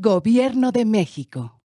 Gobierno de México.